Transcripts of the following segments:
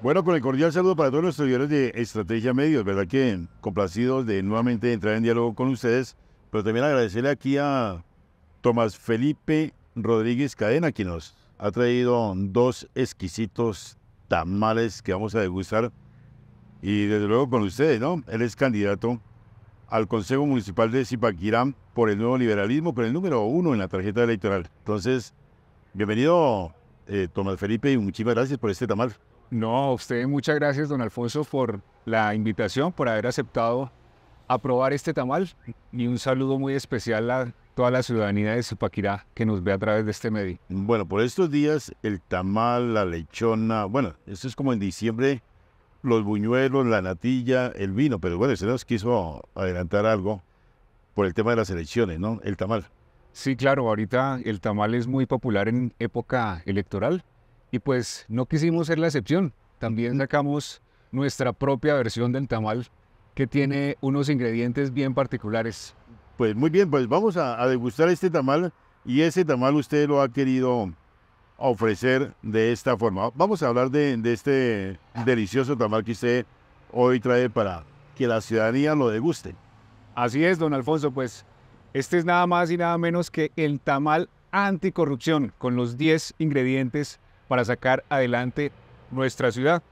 Bueno, con el cordial saludo para todos nuestros seguidores de Estrategia Medios, ¿verdad que complacidos de nuevamente entrar en diálogo con ustedes, pero también agradecerle aquí a Tomás Felipe Rodríguez Cadena, quien nos ha traído dos exquisitos tamales que vamos a degustar y desde luego con ustedes, ¿no? Él es candidato al Consejo Municipal de Zipaquirá por el nuevo liberalismo, pero el número uno en la tarjeta electoral. Entonces, bienvenido, eh, Tomás Felipe, y muchísimas gracias por este tamal. No, a usted muchas gracias, don Alfonso, por la invitación, por haber aceptado aprobar este tamal y un saludo muy especial a toda la ciudadanía de Zipaquirá que nos ve a través de este medio. Bueno, por estos días el tamal, la lechona, bueno, esto es como en diciembre, los buñuelos, la natilla, el vino, pero bueno, se nos quiso adelantar algo por el tema de las elecciones, ¿no? El tamal. Sí, claro, ahorita el tamal es muy popular en época electoral y pues no quisimos ser la excepción. También sacamos nuestra propia versión del tamal que tiene unos ingredientes bien particulares. Pues muy bien, pues vamos a, a degustar este tamal y ese tamal usted lo ha querido ofrecer de esta forma. Vamos a hablar de, de, este delicioso tamal que usted hoy trae para que la ciudadanía lo deguste. Así es, don Alfonso, pues este es nada más y nada menos que el tamal anticorrupción con los 10 ingredientes para sacar adelante nuestra ciudad.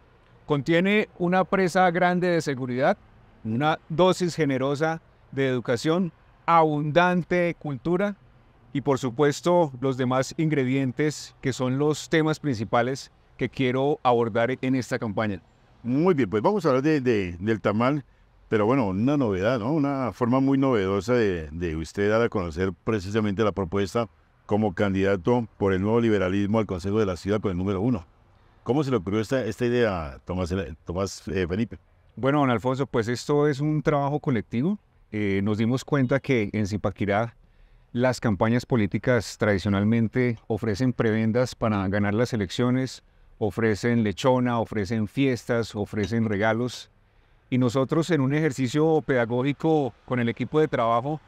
Contiene una presa grande de seguridad, una dosis generosa de educación, abundante cultura y por supuesto los demás ingredientes que son los temas principales que quiero abordar en esta campaña. Muy bien, pues vamos a hablar de, de, del tamal, pero bueno, una novedad, ¿no? Una forma muy novedosa de, de usted dar a conocer precisamente la propuesta como candidato por el nuevo liberalismo al Consejo de la Ciudad con el número uno. ¿Cómo se le ocurrió esta, esta idea, Tomás, Tomás eh, Felipe? Bueno, don Alfonso, pues esto es un trabajo colectivo. Eh, nos dimos cuenta que en Zipaquirá las campañas políticas tradicionalmente ofrecen prebendas para ganar las elecciones, ofrecen lechona, ofrecen fiestas, ofrecen regalos. Y nosotros en un ejercicio pedagógico con el equipo de trabajo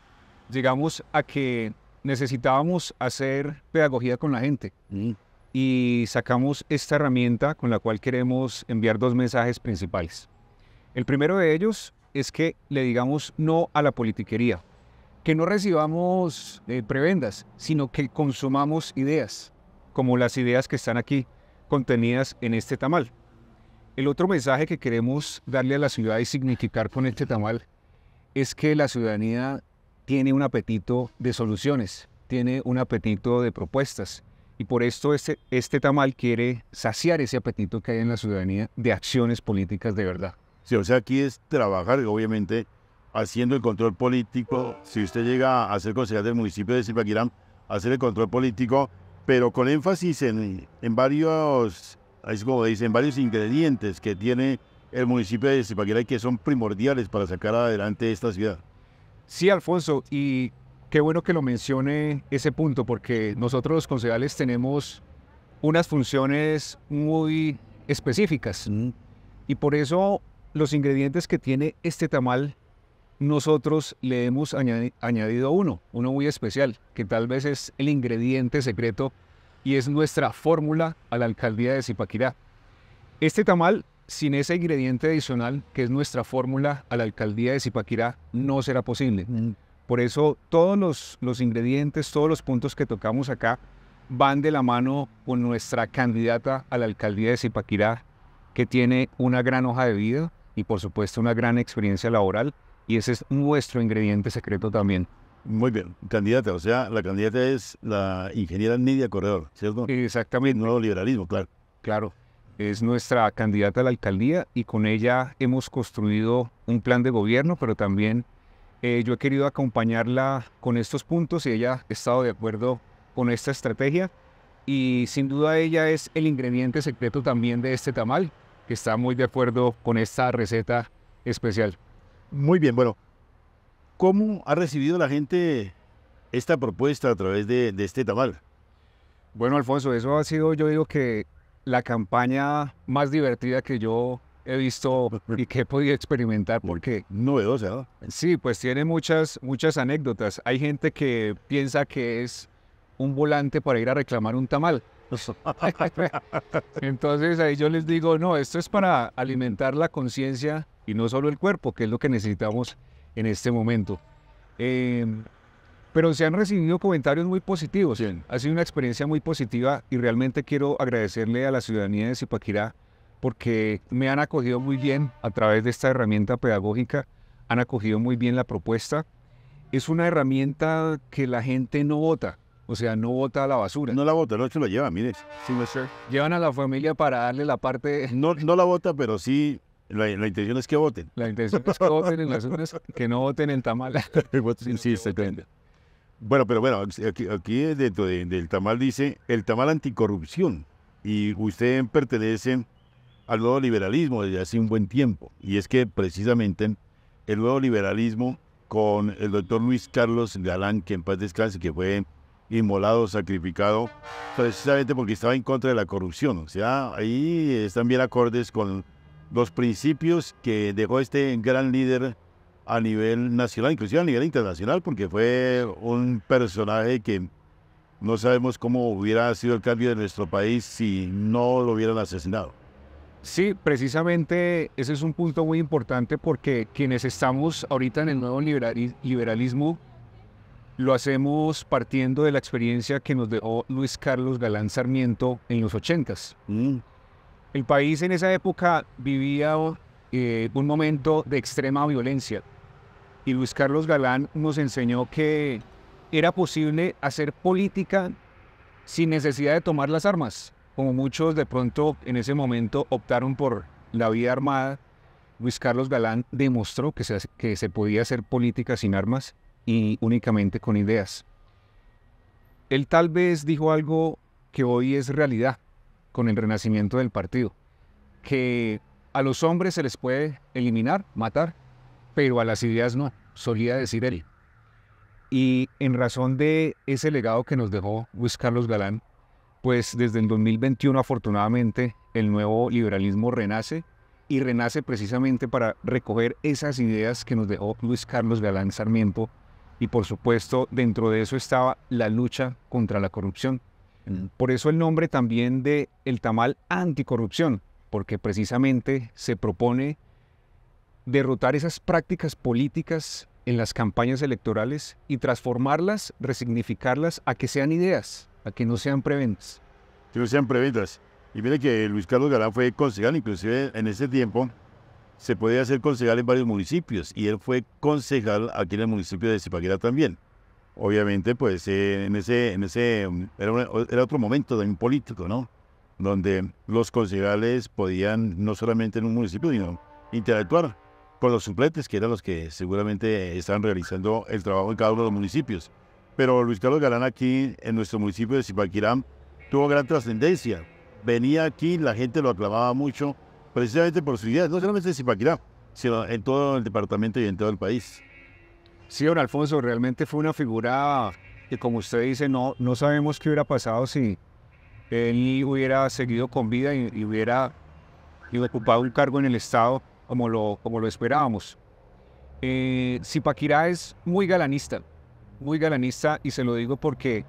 llegamos a que necesitábamos hacer pedagogía con la gente. Mm. Y sacamos esta herramienta con la cual queremos enviar dos mensajes principales. El primero de ellos es que le digamos no a la politiquería, que no recibamos eh, prebendas, sino que consumamos ideas, como las ideas que están aquí contenidas en este tamal. El otro mensaje que queremos darle a la ciudad y significar con este tamal es que la ciudadanía tiene un apetito de soluciones, tiene un apetito de propuestas. Y por esto este, este tamal quiere saciar ese apetito que hay en la ciudadanía de acciones políticas de verdad. Sí, o sea, aquí es trabajar, obviamente, haciendo el control político. Si usted llega a ser concejal del municipio de Zipaquirá, hacer el control político, pero con énfasis en, en varios, es como dicen, varios ingredientes que tiene el municipio de Zipaquirá y que son primordiales para sacar adelante esta ciudad. Sí, Alfonso, y qué bueno que lo mencione ese punto, porque nosotros los concejales tenemos unas funciones muy específicas. Mm. Y por eso los ingredientes que tiene este tamal, nosotros le hemos añadido uno, uno muy especial, que tal vez es el ingrediente secreto y es nuestra fórmula a la alcaldía de Zipaquirá. Este tamal sin ese ingrediente adicional, que es nuestra fórmula a la alcaldía de Zipaquirá, no será posible. Mm. Por eso todos los, los ingredientes, todos los puntos que tocamos acá van de la mano con nuestra candidata a la alcaldía de Zipaquirá, que tiene una gran hoja de vida y por supuesto una gran experiencia laboral, y ese es nuestro ingrediente secreto también. Muy bien, candidata, o sea, la candidata es la ingeniera Nidia Corredor, ¿cierto? Exactamente. Nuevo liberalismo, claro. Claro es nuestra candidata a la alcaldía y con ella hemos construido un plan de gobierno, pero también eh, yo he querido acompañarla con estos puntos y ella ha estado de acuerdo con esta estrategia y sin duda ella es el ingrediente secreto también de este tamal, que está muy de acuerdo con esta receta especial. Muy bien, bueno, ¿cómo ha recibido la gente esta propuesta a través de, de este tamal? Bueno, Alfonso, eso ha sido, yo digo que la campaña más divertida que yo he visto y que he podido experimentar porque... Novedosa, ¿no? Sí, pues tiene muchas, muchas anécdotas. Hay gente que piensa que es un volante para ir a reclamar un tamal. Entonces ahí yo les digo, no, esto es para alimentar la conciencia y no solo el cuerpo, que es lo que necesitamos en este momento. Em, pero se han recibido comentarios muy positivos. Ha sido una experiencia muy positiva y realmente quiero agradecerle a la ciudadanía de Zipaquirá porque me han acogido muy bien a través de esta herramienta pedagógica, han acogido muy bien la propuesta. Es una herramienta que la gente no vota, o sea, no vota a la basura. No la vota, no se lo lleva, mire. Sí, Llevan a la familia para darle la parte... No, no la vota, pero sí la, intención es que voten. La intención es que voten en las urnas, que no voten en tamal. sí, sí, Bueno, pero bueno, aquí, dentro del tamal dice el tamal anticorrupción. Y usted pertenece al nuevo liberalismo desde hace un buen tiempo. Y es que precisamente el nuevo liberalismo con el doctor Luis Carlos Galán, que en paz descanse, que fue inmolado, sacrificado, precisamente porque estaba en contra de la corrupción. O sea, ahí están bien acordes con los principios que dejó este gran líder a nivel nacional, inclusive a nivel internacional, porque fue un personaje que no sabemos cómo hubiera sido el cambio de nuestro país si no lo hubieran asesinado. Sí, precisamente ese es un punto muy importante porque quienes estamos ahorita en el nuevo liberalismo lo hacemos partiendo de la experiencia que nos dejó Luis Carlos Galán Sarmiento en los ochentas. Mm. El país en esa época vivía eh, un momento de extrema violencia y Luis Carlos Galán nos enseñó que era posible hacer política sin necesidad de tomar las armas como muchos de pronto en ese momento optaron por la vida armada, Luis Carlos Galán demostró que se, que se podía hacer política sin armas y únicamente con ideas. Él tal vez dijo algo que hoy es realidad con el renacimiento del partido, que a los hombres se les puede eliminar, matar, pero a las ideas no, solía decir él. Y en razón de ese legado que nos dejó Luis Carlos Galán, pues desde el 2021 afortunadamente el nuevo liberalismo renace y renace precisamente para recoger esas ideas que nos dejó Luis Carlos Galán Sarmiento y por supuesto dentro de eso estaba la lucha contra la corrupción. Mm. Por eso el nombre también de el tamal anticorrupción, porque precisamente se propone derrotar esas prácticas políticas en las campañas electorales y transformarlas, resignificarlas a que sean ideas, a que no sean preventas. Que no sean preventas. Y mire que Luis Carlos Galán fue concejal, inclusive en ese tiempo se podía ser concejal en varios municipios y él fue concejal aquí en el municipio de Zipaquirá también. Obviamente, pues eh, en ese, en ese era, era, otro momento también político, ¿no? Donde los concejales podían no solamente en un municipio, sino interactuar con los suplentes, que eran los que seguramente estaban realizando el trabajo en cada uno de los municipios. Pero Luis Carlos Galán aquí en nuestro municipio de Zipaquirá tuvo gran trascendencia. Venía aquí, la gente lo aclamaba mucho, precisamente por su idea, no solamente en Zipaquirá, sino en todo el departamento y en todo el país. Sí, don Alfonso, realmente fue una figura que, como usted dice, no, no sabemos qué hubiera pasado si él hubiera seguido con vida y, hubiera ocupado un cargo en el Estado como lo, como lo esperábamos. Eh, Zipaquirá es muy galanista, muy galanista y se lo digo porque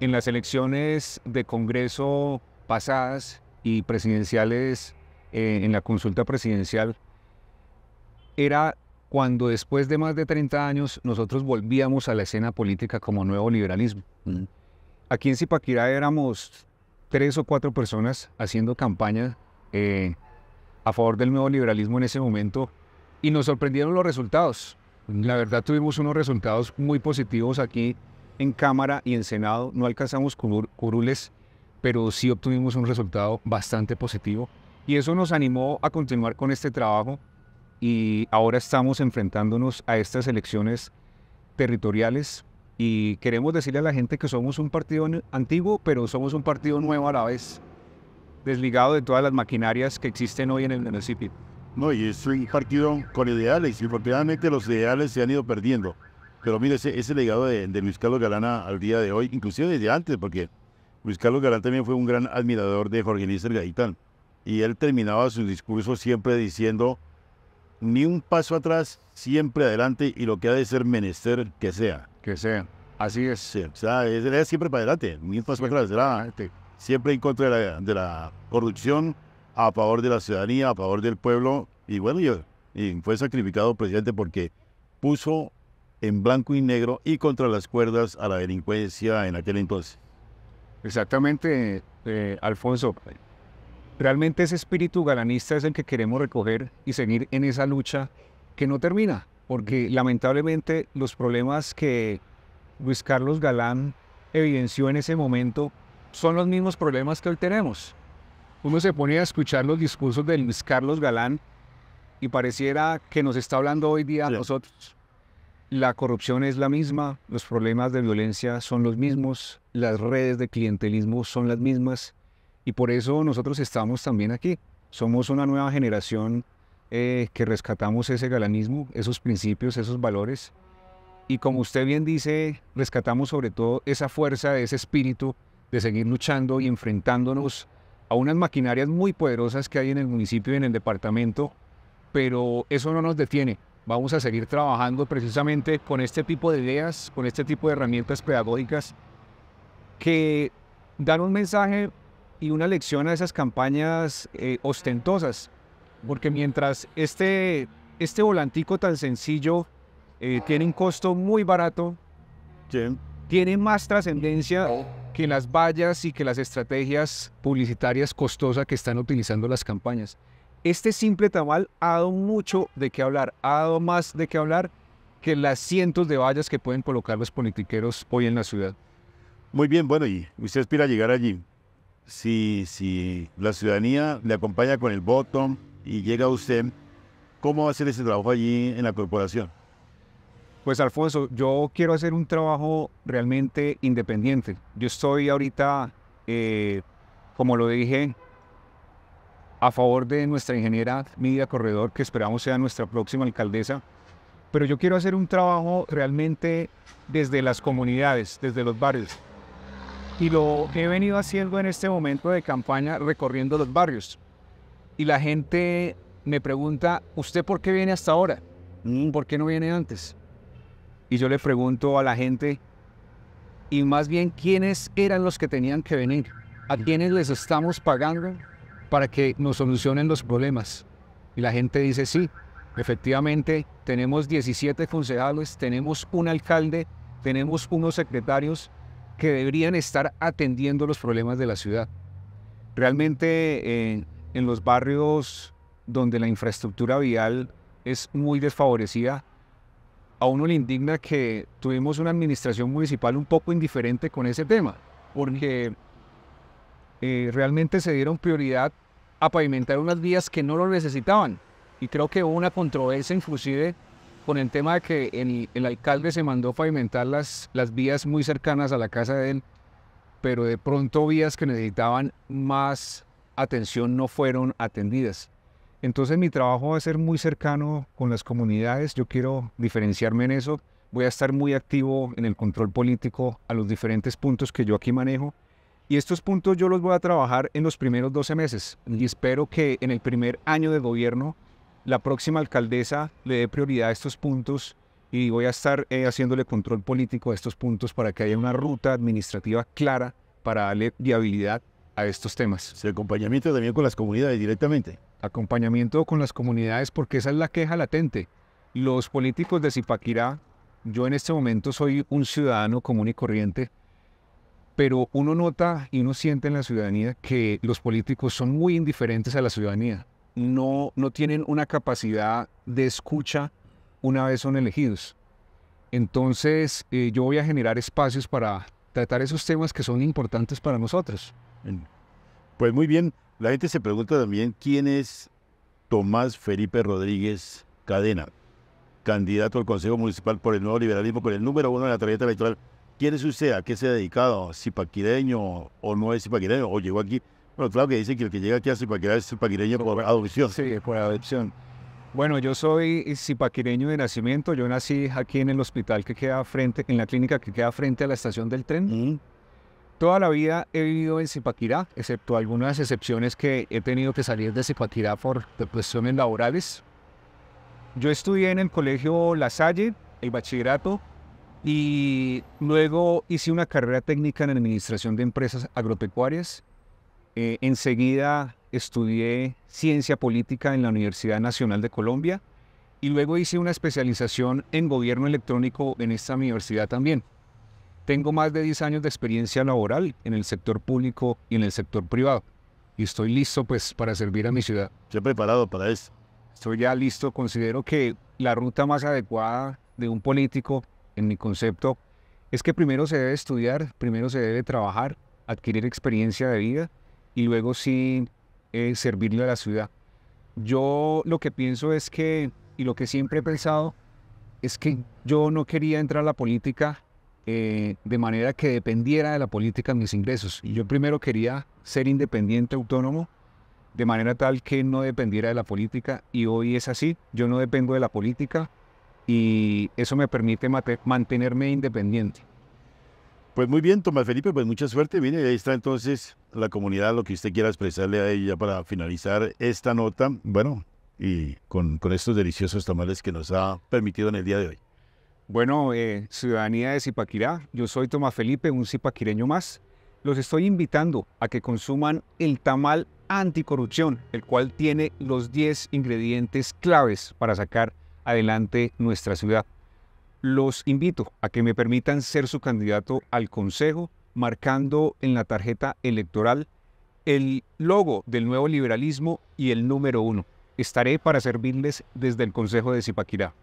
en las elecciones de Congreso pasadas y presidenciales, eh, en la consulta presidencial, era cuando después de más de 30 años nosotros volvíamos a la escena política como nuevo liberalismo. Aquí en Zipaquirá éramos tres o cuatro personas haciendo campaña eh, a favor del nuevo liberalismo en ese momento y nos sorprendieron los resultados. La verdad tuvimos unos resultados muy positivos aquí en Cámara y en Senado. No alcanzamos curules, pero sí obtuvimos un resultado bastante positivo. Y eso nos animó a continuar con este trabajo y ahora estamos enfrentándonos a estas elecciones territoriales y queremos decirle a la gente que somos un partido antiguo, pero somos un partido nuevo a la vez, desligado de todas las maquinarias que existen hoy en el municipio. No, y es un partido con ideales, y afortunadamente los ideales se han ido perdiendo. Pero mire, ese, legado de, Luis Carlos Galana al día de hoy, inclusive desde antes, porque Luis Carlos Galán también fue un gran admirador de Jorge Nícer Gaitán. Y él terminaba su discurso siempre diciendo, ni un paso atrás, siempre adelante, y lo que ha de ser menester que sea. Que sea. Así es. o sea, era siempre para adelante, ni un paso atrás. Era siempre en contra de la, corrupción, a favor de la ciudadanía, a favor del pueblo. Y bueno, y fue sacrificado presidente porque puso en blanco y negro y contra las cuerdas a la delincuencia en aquel entonces. Exactamente, eh, Alfonso. Realmente ese espíritu galanista es el que queremos recoger y seguir en esa lucha que no termina, porque lamentablemente los problemas que Luis Carlos Galán evidenció en ese momento son los mismos problemas que hoy tenemos. Uno se pone a escuchar los discursos de Luis Carlos Galán y pareciera que nos está hablando hoy día a nosotros. La corrupción es la misma, los problemas de violencia son los mismos, las redes de clientelismo son las mismas y por eso nosotros estamos también aquí. Somos una nueva generación eh, que rescatamos ese galanismo, esos principios, esos valores y como usted bien dice, rescatamos sobre todo esa fuerza, ese espíritu de seguir luchando y enfrentándonos a unas maquinarias muy poderosas que hay en el municipio y en el departamento, pero eso no nos detiene. Vamos a seguir trabajando precisamente con este tipo de ideas, con este tipo de herramientas pedagógicas que dan un mensaje y una lección a esas campañas eh, ostentosas. Porque mientras este, este volantico tan sencillo eh, tiene un costo muy barato, tiene más trascendencia que las vallas y que las estrategias publicitarias costosas que están utilizando las campañas. Este simple tamal ha dado mucho de qué hablar, ha dado más de qué hablar que las cientos de vallas que pueden colocar los politiqueros hoy en la ciudad. Muy bien, bueno, y usted aspira a llegar allí. Si, la ciudadanía le acompaña con el voto y llega usted, ¿cómo va a hacer ese trabajo allí en la corporación? Pues Alfonso, yo quiero hacer un trabajo realmente independiente. Yo estoy ahorita, eh, como lo dije, a favor de nuestra ingeniera Midia Corredor, que esperamos sea nuestra próxima alcaldesa, pero yo quiero hacer un trabajo realmente desde las comunidades, desde los barrios. Y lo he venido haciendo en este momento de campaña recorriendo los barrios. Y la gente me pregunta, ¿usted por qué viene hasta ahora? ¿Por qué no viene antes? Y yo le pregunto a la gente, y más bien, ¿quiénes eran los que tenían que venir? ¿A quiénes les estamos pagando para que nos solucionen los problemas? Y la gente dice, sí, efectivamente, tenemos 17 concejales, tenemos un alcalde, tenemos unos secretarios que deberían estar atendiendo los problemas de la ciudad. Realmente eh, en los barrios donde la infraestructura vial es muy desfavorecida, a uno le indigna que tuvimos una administración municipal un poco indiferente con ese tema, porque eh, realmente se dieron prioridad a pavimentar unas vías que no lo necesitaban. Y creo que hubo una controversia inclusive con el tema de que el, el alcalde se mandó pavimentar las, las vías muy cercanas a la casa de él, pero de pronto vías que necesitaban más atención no fueron atendidas. Entonces mi trabajo va a ser muy cercano con las comunidades, yo quiero diferenciarme en eso, voy a estar muy activo en el control político a los diferentes puntos que yo aquí manejo. Y estos puntos yo los voy a trabajar en los primeros 12 meses. Y espero que en el primer año de gobierno la próxima alcaldesa le dé prioridad a estos puntos y voy a estar eh, haciéndole control político a estos puntos para que haya una ruta administrativa clara para darle viabilidad a estos temas. El acompañamiento también con las comunidades directamente acompañamiento con las comunidades, porque esa es la queja latente. Los políticos de Zipaquirá, yo en este momento soy un ciudadano común y corriente, pero uno nota y uno siente en la ciudadanía que los políticos son muy indiferentes a la ciudadanía. No, no tienen una capacidad de escucha una vez son elegidos. Entonces, eh, yo voy a generar espacios para tratar esos temas que son importantes para nosotros. Pues muy bien, la gente se pregunta también quién es Tomás Felipe Rodríguez Cadena, candidato al Consejo Municipal por el Nuevo Liberalismo con el número uno de la tarjeta electoral. ¿Quién es usted? ¿A qué se ha dedicado? ¿Zipaquireño o no es zipaquireño? ¿O llegó aquí? Bueno, claro que dice que el que llega aquí a Zipaquirá es zipaquireño por adopción. Sí, por adopción. Bueno, yo soy zipaquireño de nacimiento. Yo nací aquí en el hospital que queda frente, en la clínica que queda frente a la estación del tren. Toda la vida he vivido en Zipaquirá, excepto algunas excepciones que he tenido que salir de Zipaquirá por cuestiones laborales. Yo estudié en el colegio La Salle, el bachillerato, y luego hice una carrera técnica en administración de empresas agropecuarias Eh, enseguida estudié ciencia política en la Universidad Nacional de Colombia y luego hice una especialización en gobierno electrónico en esta universidad también. Tengo más de 10 años de experiencia laboral en el sector público y en el sector privado y estoy listo pues para servir a mi ciudad. Estoy preparado para esto. Estoy ya listo, considero que la ruta más adecuada de un político, en mi concepto, es que primero se debe estudiar, primero se debe trabajar, adquirir experiencia de vida y luego sí eh, servirle a la ciudad. Yo lo que pienso es que, y lo que siempre he pensado, es que yo no quería entrar a la política eh, de manera que dependiera de la política mis ingresos. Y yo primero quería ser independiente, autónomo, de manera tal que no dependiera de la política. Y hoy es así, yo no dependo de la política y eso me permite mantenerme independiente. Pues muy bien, Tomás Felipe, pues mucha suerte. Mire, ahí está entonces la comunidad, lo que usted quiera expresarle a ella para finalizar esta nota. Bueno, y con, con estos deliciosos tamales que nos ha permitido en el día de hoy. Bueno, eh, ciudadanía de Zipaquirá, yo soy Tomás Felipe, un zipaquireño más. Los estoy invitando a que consuman el tamal anticorrupción, el cual tiene los 10 ingredientes claves para sacar adelante nuestra ciudad. Los invito a que me permitan ser su candidato al Consejo, marcando en la tarjeta electoral el logo del nuevo liberalismo y el número uno. Estaré para servirles desde el Consejo de Zipaquirá.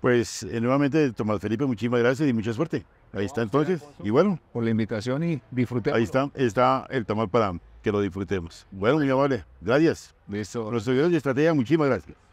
Pues eh, nuevamente, Tomás Felipe, muchísimas gracias y mucha suerte. Ahí está entonces. Y bueno. Por la invitación y disfrutemos. Ahí está, está el tamal para que lo disfrutemos. Bueno, mi amable, gracias. Listo. Nuestro de estrategia, muchísimas gracias.